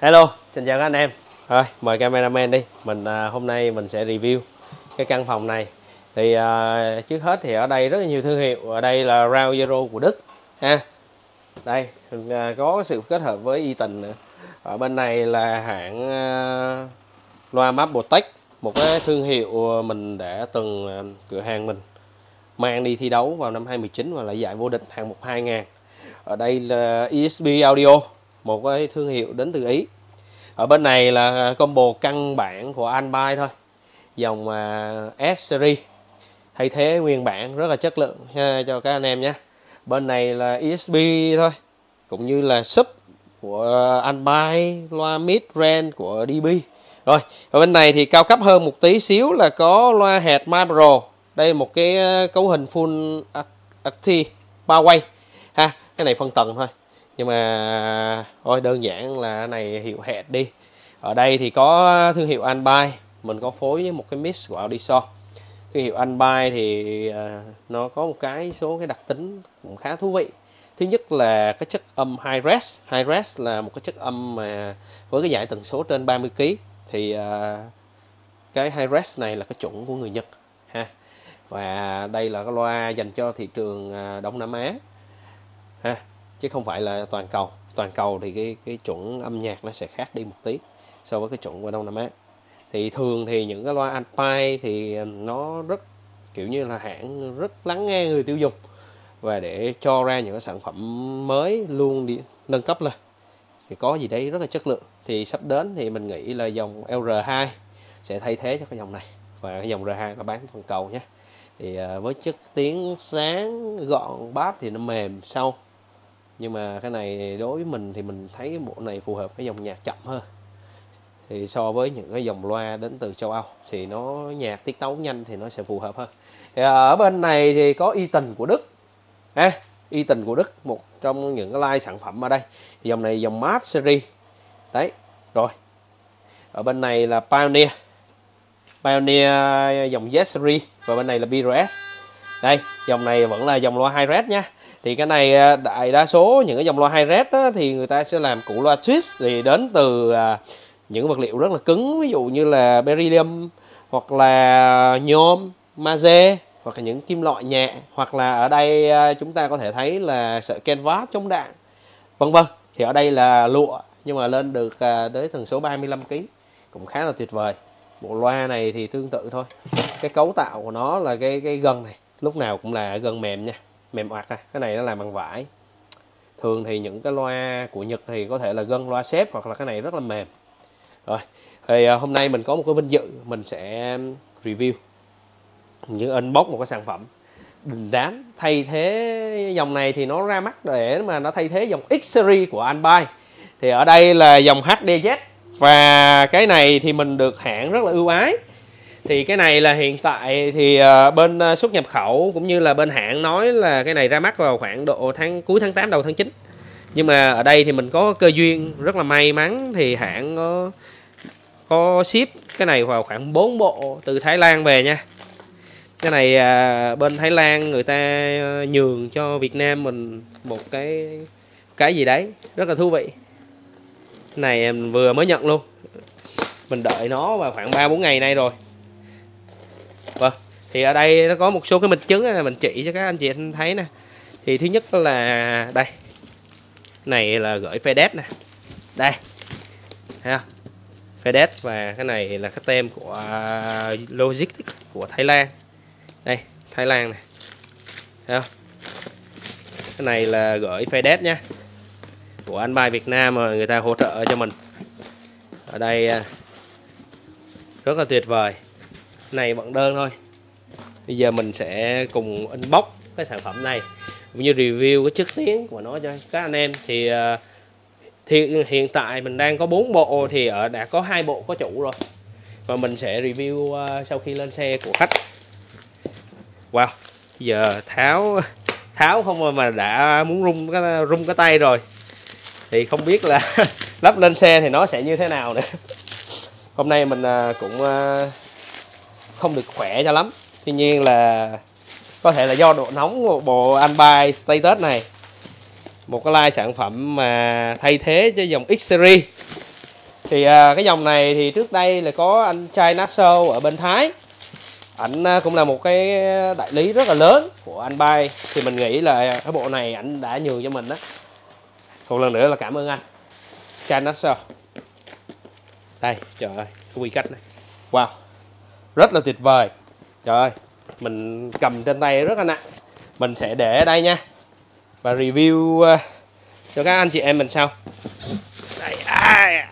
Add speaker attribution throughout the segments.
Speaker 1: Hello, xin chào các anh em. Rồi, mời cameraman đi. Mình à, hôm nay mình sẽ review cái căn phòng này. Thì à, trước hết thì ở đây rất là nhiều thương hiệu. Ở đây là Rao Zero của Đức ha. Đây, à, có sự kết hợp với Eaton nữa. Ở bên này là hãng à, loa Mapotech, một cái thương hiệu mình đã từng à, cửa hàng mình mang đi thi đấu vào năm 2019 và lại giải vô địch hạng mục 2000. Ở đây là ESP Audio một cái thương hiệu đến từ Ý. Ở bên này là combo căn bản của Anbai thôi. Dòng à, S series. Thay thế nguyên bản rất là chất lượng ha, cho các anh em nhé. Bên này là ESP thôi cũng như là sub của Anbai loa mid range của DB rồi ở bên này thì cao cấp hơn một tí xíu là có loa hạt Marlboro. Đây một cái à, cấu hình full active ba quay ha cái này phân tầng thôi nhưng mà thôi đơn giản là này hiệu hẹt đi. Ở đây thì có thương hiệu Anbai mình có phối với một cái mix của Audison thương hiệu Anbai thì à, nó có một cái số cái đặc tính cũng khá thú vị. Thứ nhất là cái chất âm high res. High res là một cái chất âm mà với cái giải tần số trên 30 kg thì à, cái high res này là cái chuẩn của người Nhật, ha. Và đây là cái loa dành cho thị trường à, Đông Nam Á, ha chứ không phải là toàn cầu. Toàn cầu thì cái cái chuẩn âm nhạc nó sẽ khác đi một tí so với cái chuẩn của Đông Nam Á. Thì thường thì những cái loa Alpine thì ờ, nó rất, kiểu như là, hãng rất lắng nghe người tiêu dùng và để cho ra những cái sản phẩm mới luôn đi, nâng cấp lên. Thì có gì đấy rất là chất lượng. Thì sắp đến thì mình nghĩ là dòng LR2 sẽ thay thế cho cái dòng này. Và cái dòng R2 nó bán toàn cầu nhé. Thì ờ, với chất tiếng sáng, gọn, bass thì nó mềm, sâu nhưng mà cái này đối với mình thì mình thấy bộ này phù hợp với dòng nhạc chậm hơn. Thì so với những cái dòng loa đến từ châu Âu thì nó nhạc tiết tấu nhanh thì nó sẽ phù hợp hơn. Thì ở bên này thì có Y-tình của Đức. À, Eaton của Đức một trong những cái line sản phẩm ở đây. Dòng này dòng Mart series. Đấy rồi. Ở bên này là Pioneer. Pioneer dòng Z series. Và bên này là BRS đây dòng này vẫn là dòng loa high res nha thì cái này à, đại đa số những cái dòng loa hai red á, thì người ta sẽ làm cụ loa twist thì đến từ à, những vật liệu rất là cứng ví dụ như là beryllium hoặc là nhôm magie hoặc là những kim loại nhẹ hoặc là ở đây à, chúng ta có thể thấy là sợi canvas chống đạn vân vân. Thì ở đây là lụa nhưng mà lên được à, tới tần số 35 kg cũng khá là tuyệt vời. Bộ loa này thì tương tự thôi. Cái cấu tạo của nó là cái cái gân này lúc nào cũng là gân mềm nha mềm oặt à cái này nó làm bằng vải. Thường thì những cái loa của Nhật thì có thể là gân loa xếp hoặc là cái này rất là mềm. Rồi, thì à, hôm nay mình có một cái vinh dự, mình sẽ review. Như unbox một cái sản phẩm đình đám, thay thế dòng này thì nó ra mắt để mà nó thay thế dòng X series của Anbay thì ở đây là dòng HDZ và cái này thì mình được hãng rất là ưu ái thì cái này là hiện tại thì ờ, bên ờ, xuất nhập khẩu cũng như là bên hãng nói là cái này ra mắt vào khoảng độ tháng cuối tháng 8 đầu tháng 9 nhưng mà ở đây thì mình có cơ duyên rất là may mắn thì hãng có có ship cái này vào khoảng 4 bộ từ Thái Lan về nha. Cái này à, bên Thái Lan người ta nhường cho Việt Nam mình một cái cái gì đấy rất là thú vị. Cái này em vừa mới nhận luôn. Mình đợi nó vào khoảng 3 4 ngày nay rồi vâng. Thì ở đây nó có một số cái minh chứng này mình chỉ cho các anh chị anh thấy nè. Thì thứ nhất là đây. Này là gửi FedEx nè. Đây. Thấy không? FedEx và cái này là cái tem của à, Logistics của Thái Lan. Đây, Thái Lan này thấy không? Cái này là gửi FedEx nha. Của anh bay Việt Nam mà người ta hỗ trợ cho mình. Ở đây à, rất là tuyệt vời này bằng đơn thôi. Bây giờ mình sẽ cùng inbox cái sản phẩm này, cũng như review cái chất tiếng của nó cho các anh em. Thì ờ, thì hiện tại mình đang có 4 bộ, thì ở đã có hai bộ có chủ rồi. Và mình sẽ review ờ, sau khi lên xe của khách. Wow, giờ tháo tháo không mà đã muốn rung cái rung cái tay rồi. Thì không biết là lắp lên xe thì nó sẽ như thế nào nữa. Hôm nay mình ờ, cũng không được khỏe cho lắm. Tuy nhiên là có thể là do độ nóng của bộ Unbuy Status này một cái line sản phẩm mà thay thế cho dòng X series. Thì à, cái dòng này thì trước đây là có anh trai Naso ở bên Thái. Ảnh à, cũng là một cái đại lý rất là lớn của anh bay thì mình nghĩ là cái bộ này ảnh đã nhường cho mình đó một lần nữa là cảm ơn anh trai Naso đây trời ơi cái quy cách này. Wow rất là tuyệt vời. Trời ơi mình cầm trên tay rất là nặng mình sẽ để ở đây nha. Và review uh, cho các anh chị em mình sau. Đây ai à.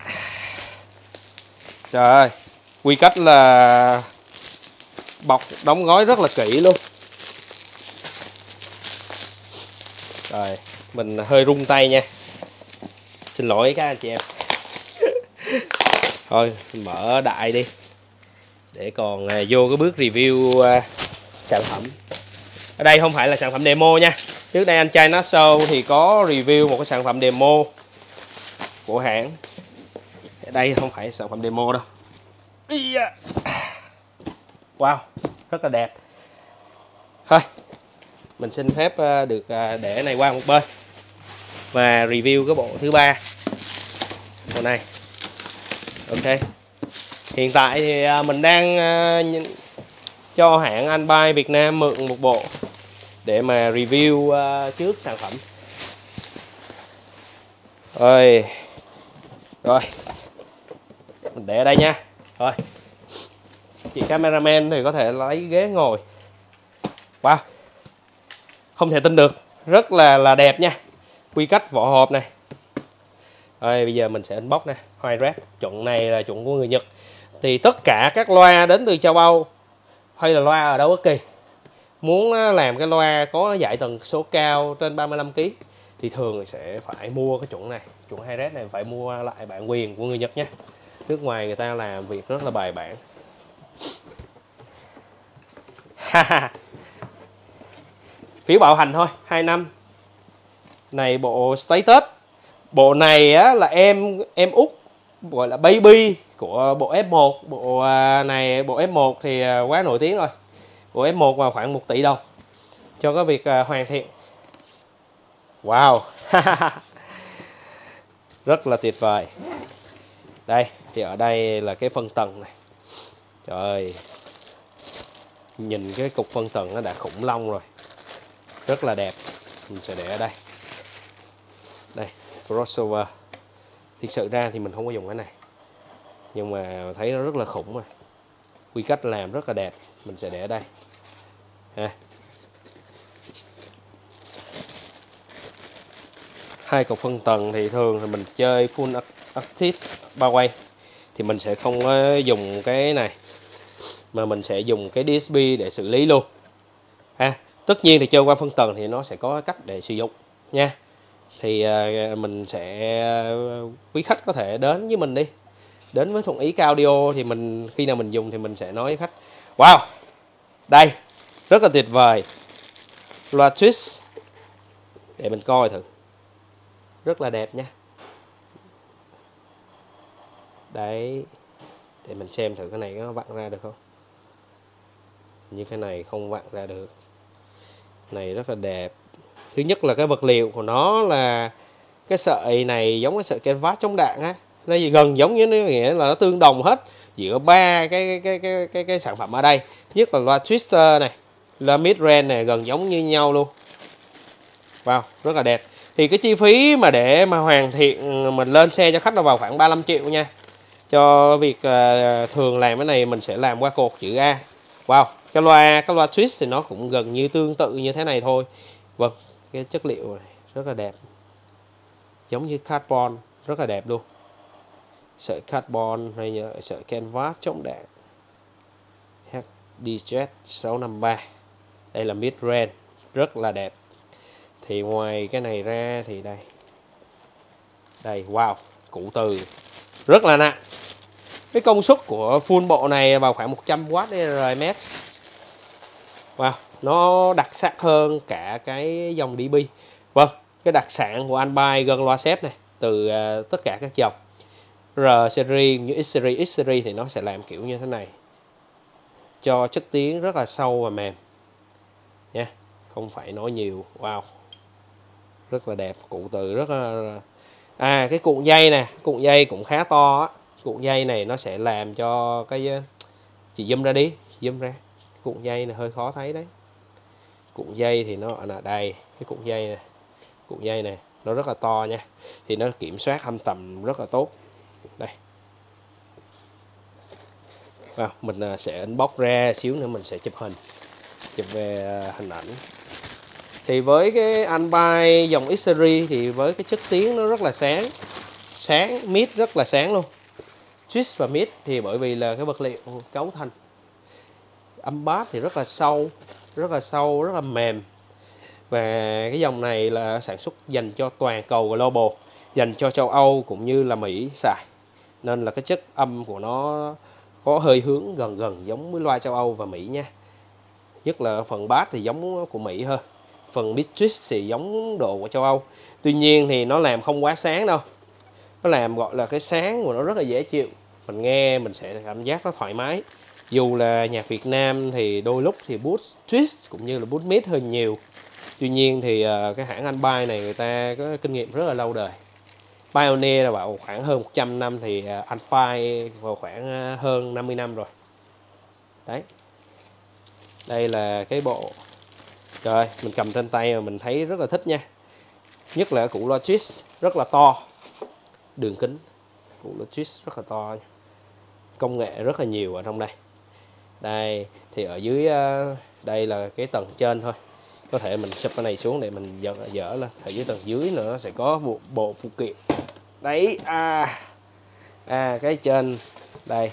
Speaker 1: trời ơi quy cách là bọc đóng gói rất là kỹ luôn. Rồi mình hơi rung tay nha. Xin lỗi các anh chị em. Thôi mở đại đi để còn à, vô cái bước review à, sản phẩm. Ở đây không phải là sản phẩm demo nha. Trước đây anh trai Naso thì có review một cái sản phẩm demo của hãng. Ở đây không phải sản phẩm demo đâu. Wow, rất là đẹp. Thôi, mình xin phép à, được để này qua một bên và review cái bộ thứ ba. Bộ này. Ok hiện tại thì à, mình đang à, cho hãng Anh Bay Việt Nam mượn một bộ để mà review à, trước sản phẩm. Rồi. Rồi. Mình để ở đây nha. Rồi. Chị cameraman thì có thể lấy ghế ngồi. Wow. Không thể tin được. Rất là là đẹp nha. Quy cách vỏ hộp này. Rồi, bây giờ mình sẽ unbox nè. Hoài Red chuẩn này là chuẩn của người Nhật thì tất cả các loa đến từ châu Âu hay là loa ở đâu bất kỳ muốn làm cái loa có giải tần số cao trên 35 kg thì thường sẽ phải mua cái chuẩn này chuẩn hai này phải mua lại bản quyền của người Nhật nhé nước ngoài người ta làm việc rất là bài bản. Phiếu bảo hành thôi 2 năm. Này bộ status. Bộ này á, là em em út gọi là baby của bộ F1 bộ à, này, bộ F1 thì à, quá nổi tiếng rồi. Bộ F1 vào khoảng 1 tỷ đồng cho cái việc à, hoàn thiện. Wow. Rất là tuyệt vời. Đây, thì ở đây là cái phân tầng này. Trời ơi. Nhìn cái cục phân tầng nó đã khủng long rồi. Rất là đẹp. Mình sẽ để ở đây. Đây, crossover thực sự ra thì mình không có dùng cái này. Nhưng mà thấy nó rất là khủng rồi quy cách làm rất là đẹp. Mình sẽ để ở đây. Ha. Hai cục phân tầng thì thường thì mình chơi full active bao quay. Thì mình sẽ không dùng cái này. Mà mình sẽ dùng cái DSP để xử lý luôn. Ha. Tất nhiên thì chơi qua phân tầng thì nó sẽ có cách để sử dụng nha thì à, mình sẽ à, quý khách có thể đến với mình đi. Đến với thuận ý cao thì mình, khi nào mình dùng thì mình sẽ nói với khách. Wow! Đây, rất là tuyệt vời. Loa twist. Để mình coi thử. Rất là đẹp nha. Đấy, để mình xem thử cái này nó vặn ra được không? Như cái này không vặn ra được. Này rất là đẹp thứ nhất là cái vật liệu của nó là cái sợi này giống cái sợi canvas chống đạn á. Nó gần giống như nó nghĩa là nó tương đồng hết giữa ba cái cái cái cái cái sản phẩm ở đây. Nhất là loa twister này loa mid range này gần giống như nhau luôn. Wow rất là đẹp. Thì cái chi phí mà để mà hoàn thiện mình lên xe cho khách là vào khoảng 35 triệu nha. Cho việc uh, thường làm cái này mình sẽ làm qua cột chữ A. Wow cái loa cái loa twist thì nó cũng gần như tương tự như thế này thôi. Vâng cái chất liệu này rất là đẹp. Giống như carbon, rất là đẹp luôn. Sợi carbon hay như sợi canvas chống đạn. HDJ 653 đây là mid range, rất là đẹp. Thì ngoài cái này ra thì đây. Đây, wow cụ từ. Rất là nặng. Cái công suất của full bộ này vào khoảng 100W RMS wow nó đặc sắc hơn cả cái dòng DB vâng cái đặc sản của anh bay gần loa xếp này từ uh, tất cả các dòng. R series như X series X series thì nó sẽ làm kiểu như thế này. Cho chất tiếng rất là sâu và mềm. Nha không phải nói nhiều. Wow. Rất là đẹp cụ từ rất là à, à cái cuộn dây nè cuộn dây cũng khá to á. Cuộn dây này nó sẽ làm cho cái à, chị zoom ra đi zoom ra. Cuộn dây này hơi khó thấy đấy cuộn dây thì nó là đây cái cuộn dây này cuộn dây này nó rất là to nha thì nó kiểm soát âm tầm rất là tốt. Đây. À, mình sẽ bóc ra xíu nữa mình sẽ chụp hình chụp về à, hình ảnh. Thì với cái anh bay dòng X series thì với cái chất tiếng nó rất là sáng sáng mid rất là sáng luôn. Twist và mid thì bởi vì là cái vật liệu cấu thành. Âm bass thì rất là sâu rất là sâu, rất là mềm. Và cái dòng này là sản xuất dành cho toàn cầu global, dành cho châu Âu cũng như là Mỹ xài. Nên là cái chất âm của nó có hơi hướng gần gần giống với loa châu Âu và Mỹ nha. Nhất là phần bass thì giống của Mỹ hơn, phần mid twist thì giống độ của châu Âu. Tuy nhiên thì nó làm không quá sáng đâu. Nó làm gọi là cái sáng của nó rất là dễ chịu. Mình nghe mình sẽ cảm giác nó thoải mái dù là nhạc Việt Nam thì đôi lúc thì boost twist cũng như là boost mid hơi nhiều. Tuy nhiên thì uh, cái hãng anh bay này người ta có kinh nghiệm rất là lâu đời. Pioneer là vào khoảng hơn 100 năm thì uh, anh Pi vào khoảng uh, hơn 50 năm rồi. Đấy. Đây là cái bộ. Trời, mình cầm trên tay mà mình thấy rất là thích nha. Nhất là cụ loa twist rất là to. Đường kính cụ loa twist rất là to. Công nghệ rất là nhiều ở trong đây đây thì ở dưới ờ, đây là cái tầng trên thôi. Có thể mình sập cái này xuống để mình dỡ, dỡ lên. Ở dưới tầng dưới nữa sẽ có bộ, bộ phụ kiện. Đấy à à cái trên đây.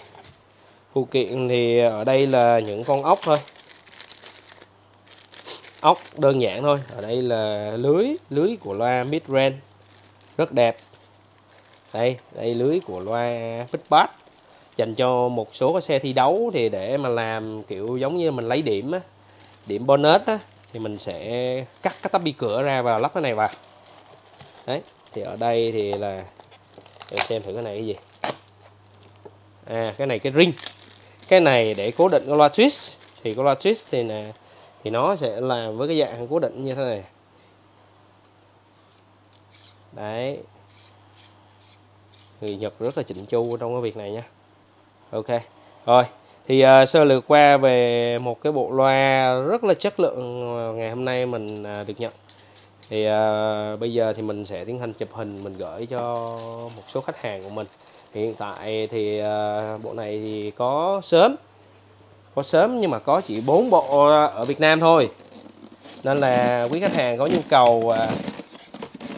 Speaker 1: Phụ kiện thì ở đây là những con ốc thôi. Ốc đơn giản thôi. Ở đây là lưới lưới của loa mid range rất đẹp. Đây đây lưới của loa pitbass dành cho một số cái xe thi đấu thì để mà làm kiểu giống như mình lấy điểm á, điểm bonus á, thì mình sẽ cắt cái tắp bi cửa ra và lắp cái này vào. Đấy, thì ở đây thì là, để xem thử cái này cái gì. À cái này cái ring. Cái này để cố định cái loa twist. Thì cái loa twist thì nè, thì nó sẽ làm với cái dạng cố định như thế này. Đấy. Người Nhật rất là chỉnh chu trong cái việc này nha ok. Rồi thì uh, sơ lược qua về một cái bộ loa rất là chất lượng ờ, ngày hôm nay mình uh, được nhận. Thì uh, bây giờ thì mình sẽ tiến hành chụp hình mình gửi cho một số khách hàng của mình. Hiện tại thì uh, bộ này thì có sớm có sớm nhưng mà có chỉ bốn bộ ở Việt Nam thôi. Nên là quý khách hàng có nhu cầu uh,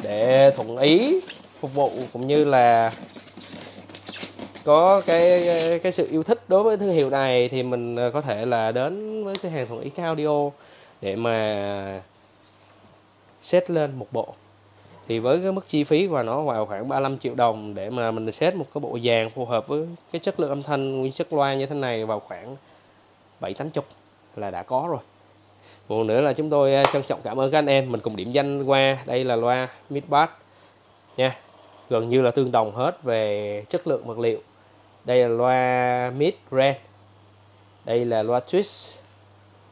Speaker 1: để thuận ý phục vụ cũng như là có cái cái sự yêu thích đối với thương hiệu này thì mình ờ, có thể là đến với cái hàng phần ý audio để mà set lên một bộ. Thì với cái mức chi phí của nó vào khoảng 35 triệu đồng để mà mình set một cái bộ dàn phù hợp với cái chất lượng âm thanh, nguyên chất loa như thế này vào khoảng 7 80 là đã có rồi. Một nữa là chúng tôi ờ, trân trọng cảm ơn các anh em. Mình cùng điểm danh qua, đây là loa mid bass nha. Gần như là tương đồng hết về chất lượng vật liệu đây là loa mid range. Đây là loa twist.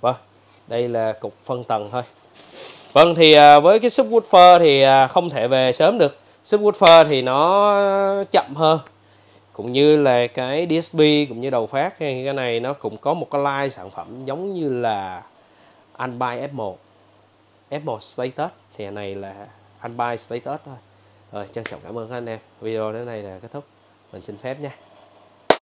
Speaker 1: Vâng đây là cục phân tầng thôi. Vâng thì à, với cái subwoofer thì à, không thể về sớm được. Subwoofer thì nó chậm hơn. Cũng như là cái DSP cũng như đầu phát cái này nó cũng có một cái line sản phẩm giống như là Unbuy F1 F1 status, thì này là Unbuy status thôi. Rồi, trân trọng cảm ơn các anh em. Video đến đây là kết thúc. Mình xin phép nha.